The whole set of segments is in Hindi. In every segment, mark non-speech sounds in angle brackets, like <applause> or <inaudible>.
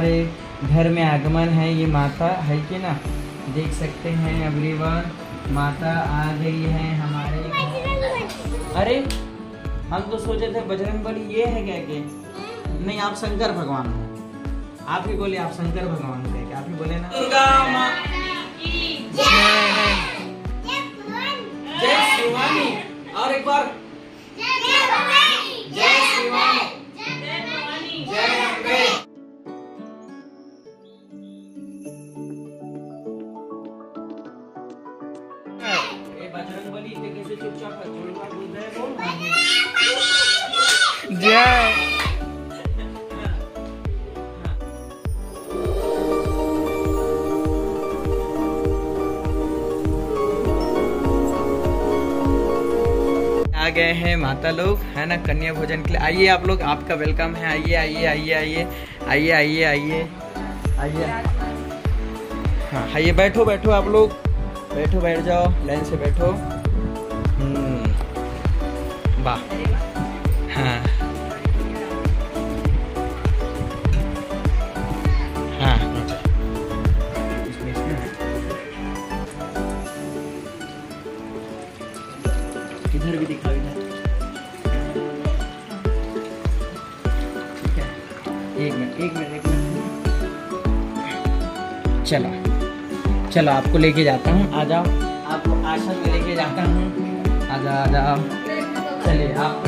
हमारे घर में आगमन है, ये माता है कि ना? देख सकते हैं एवरीवन माता आ गई है हमारे अरे, हम तो सोचे थे बजरंग बली ये है क्या के? नहीं, आप शंकर भगवान हो। आप ही बोले आप शंकर भगवान हो क्या? आप ही बोले ना? गए हैं माता लोग है ना कन्या भोजन के लिए। आइए आप लोग आपका वेलकम है। आइए आइए आइए आइए आइए आइए आइए आइए। हाँ आइए बैठो बैठो आप लोग। बैठो बैठ जाओ लाइन से बैठो। हम्म, वाह। चलो। चलो, आपको लेके जाता हूँ। आ जाओ। आपको आश्रम में लेके जाता हूँ। आ जाओ आ जाओ। चलिए, आप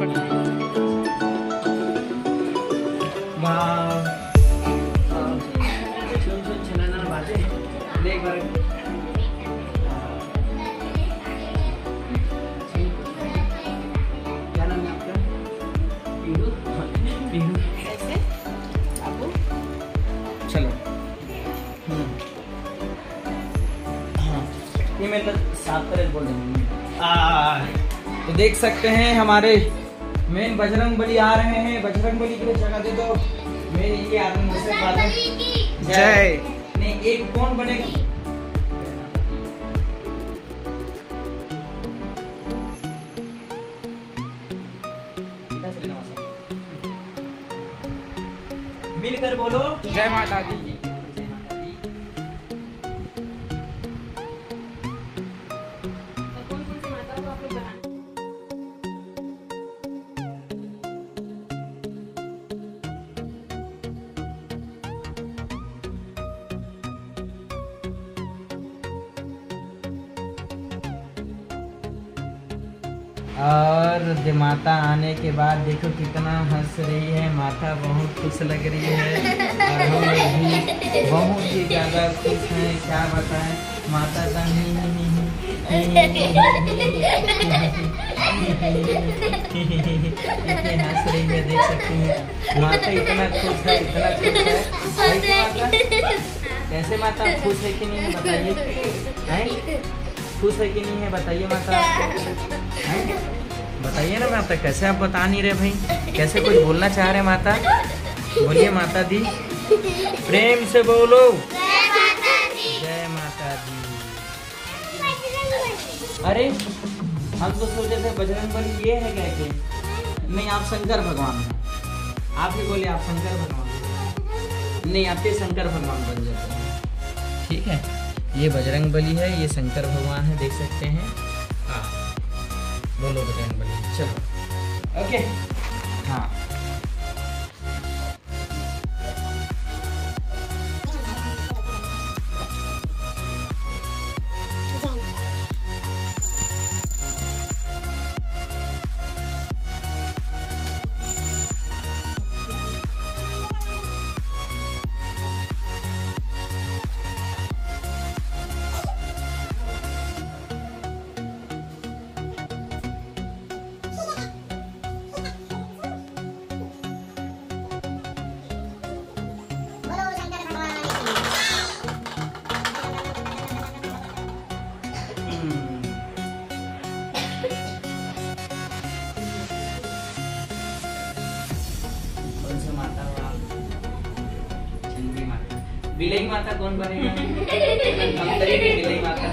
ये मैं तो साफ़ तरह बोल देंगे तो देख सकते हैं हमारे मेन बजरंग बली आ रहे हैं। बजरंग बली के लिए जगह दे दो। मेन ये आदमी मुझसे बात है जय। नहीं एक कौन बनेगा? मिलकर बोलो। जय माता दी। और माता आने के बाद देखो कितना हंस रही है माता बहुत खुश लग रही है। और हम भी बहुत ही ज़्यादा खुश हैं, क्या बताएँ? माता का नहीं ही ही ही। ही इतनी हंस रही है, देख सकती हैं। माता इतना खुश है, इतना खुश है। माता। कैसे माता? खुश है कि नहीं? बताइए। खुश है कि नहीं है? बताइए माता? बताइए ना माता, कैसे आप बता नहीं रहे भाई? कैसे कुछ बोलना चाह रहे माता? बोलिए माता दी। प्रेम से बोलो। जय माता दी। अरे, हम तो सोचे थे बजरंग बली ये है क्या के? नहीं, आप शंकर भगवान हो। आप ही बोले आप शंकर भगवान नहीं आप शंकर भगवान बन जाते हैं। ठीक है, ये बजरंग बली है, ये शंकर भगवान है, देख सकते हाँ। दोनों का तो टेन बनेगी चलो। ओके। हाँ। बिलई माता कौन बनेगा? बिलई माता।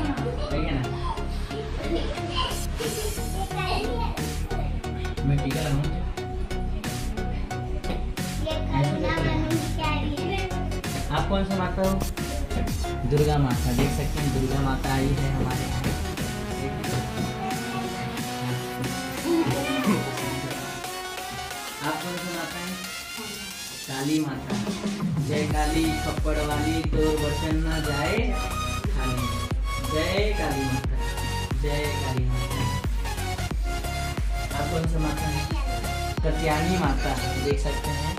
आप कौन सा माता हो? दुर्गा माता। देख सकते हैं दुर्गा माता आई है हमारे यहाँ। आप कौन सी माता हैं? काली माता। जय काली खप्पड़ वाली तो वचन न जाए खाली। जय काली माता जय काली माता आप कौन सा माता है? कत्यानी माता देख सकते हैं।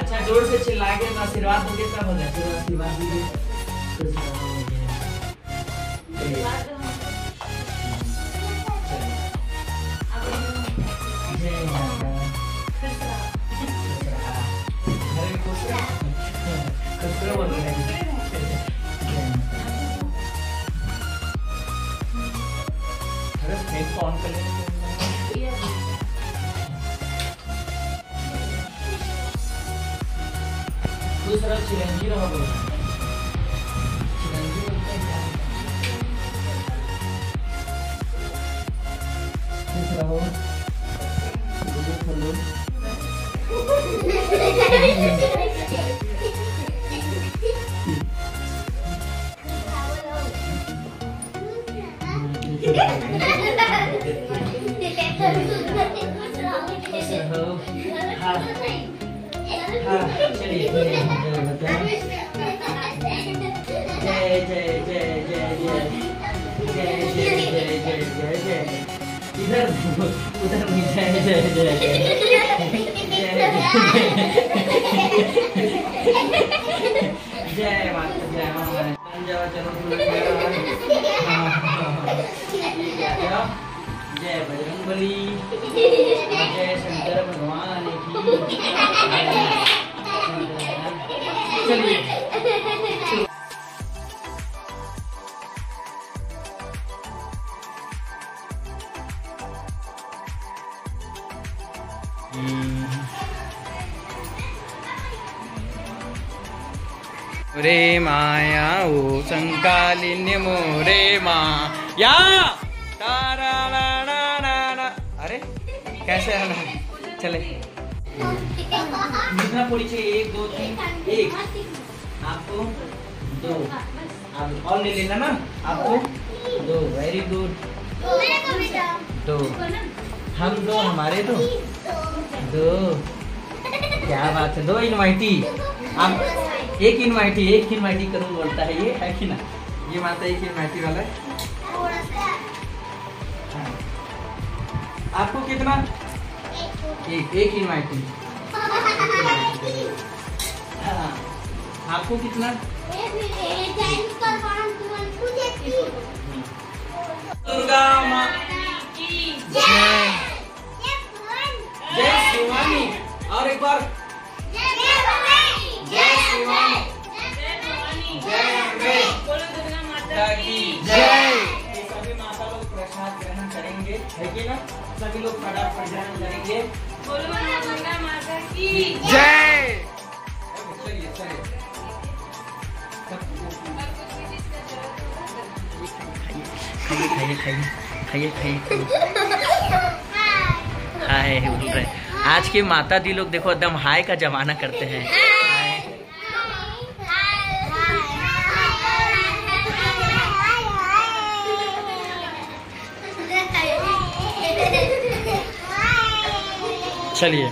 अच्छा ज़ोर से चिल्लाएँगे तो आशीर्वाद दोगे तब होगा आशीर्वाद दीजिए। Será que se rendiram, rapaz? Se rendiram, não tem cara. Você travou? Você travou? Você travou? Você travou? Você travou? इधर उधर भी जय जय जय जय माता जय माता जाओ चलो हाँ, हाँ, हाँ। है। जय बजरंग बली जय शंकर भगवान की चलिए। रे माया ओ संकालिन्य मोरे माया तारा ला ला ला ला अरे, कैसे है? ना चले। कितना पूरी चाहिए, एक, दो, तीन, एक। आपको दो। आप और ले लेना ना। आपको दो। वेरी गुड दो। हम दो, हमारे दो। दो। क्या बात है, दो इनवाइटी आप एक इनवाइटी एक इनवाइटी करूँ, बोलता है ये, है कि ना? ये माता एक मैथी वाला है। हाँ। आपको कितना? एक। एक इनवाइटी आपको कितना? दुर्गा माँ। खाइए खाइए खाइए खाइए खाइए हाय बोल रहे आज के माता दी लोग देखो एकदम हाय का जमाना करते हैं। चलिए।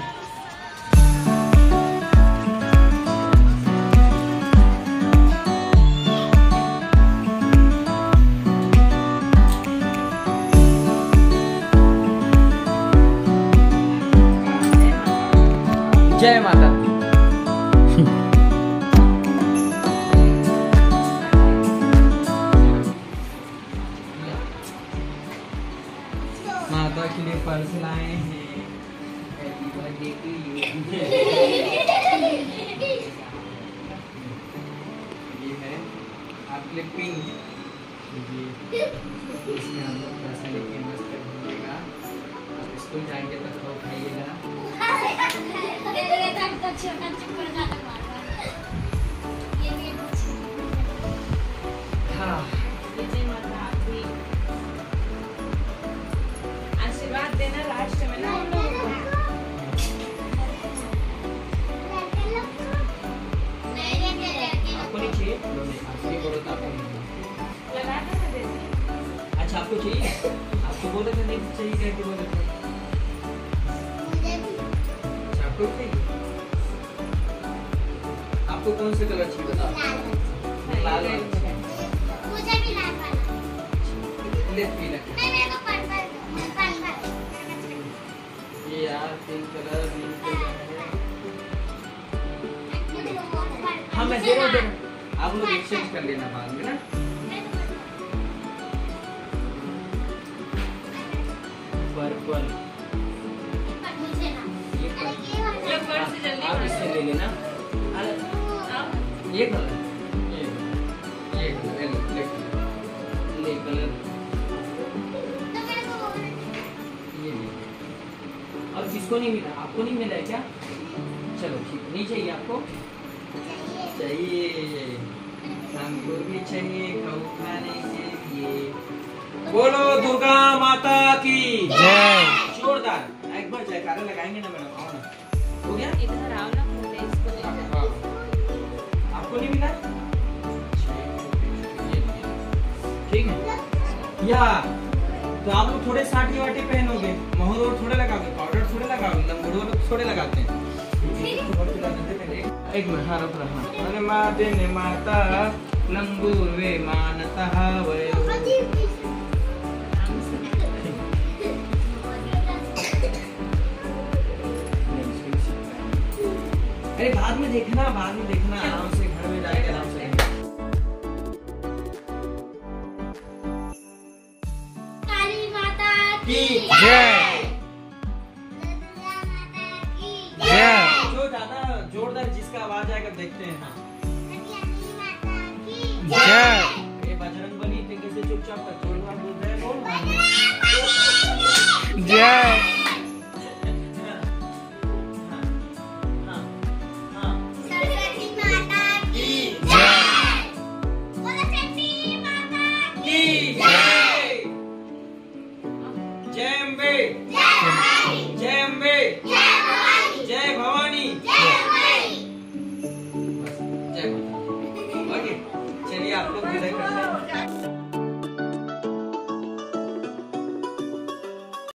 जय माता माता के लिए पर्स लाए हैं। आपके पिंक इसमें हम लोग पैसा लेके मस्त स्कूल जाएँगे तो खाइएगा <laughs> आपको भी आपको कौन से कलर चाहिए बताओ लाल। वाला। चाहिए। ले पीला ये यार पिंक कलर हाँ। मैं दे रहा हूँ। आप लोग एक्सचेंज कर लेना बाद में ना? पर्पल। आप इससे ले लेना। ये कलर। ये ये कलर ले कलर। ये ले और नहीं मिला? आपको नहीं मिला है क्या? चलो ठीक नहीं चाहिए आपको? चाहिए। हमको भी चाहिए खाऊ खाने के लिए। बोलो दुर्गा माता की। जय। जोरदार। एक बार जयकारा लगाएँगे ना मैडम? गया इधर आओ ना फ़ोन इसको हाँ, हाँ। आपको नहीं मिला? ठीक है। या तो आप लोग थोड़े साटी वाटी पहनोगे मोहर और थोड़े लगाओगे पाउडर थोड़े लगाओगे लंगोड़ वाले थोड़े लगाते हैं। एक मिनट हाँ रहा माते माता लंगूर वे मानता वयो अरे बाद में देखना बाद में देखना आराम से घर में जाके आराम से काली माता की जय। जय। जो ज़्यादा जोरदार जिसका आवाज़ आएगा देखते हैं। हाँ। जय। बजरंग बली कैसे चुपचाप कर बोल रहे हैं जय।